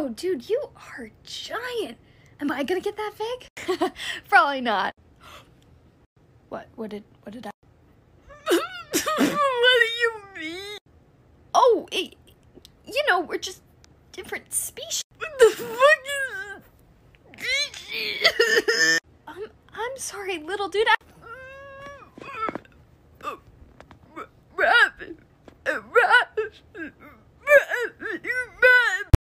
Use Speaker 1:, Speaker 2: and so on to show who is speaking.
Speaker 1: Wow, dude, you are giant. Am I gonna get that fig? Probably not. What? What did? What did I?
Speaker 2: what do you mean?
Speaker 1: Oh, it, you know, we're just different species.
Speaker 2: What the fuck is species?
Speaker 1: um, I'm sorry, little dude. I mm, mm, mm, rabbit, rabbit.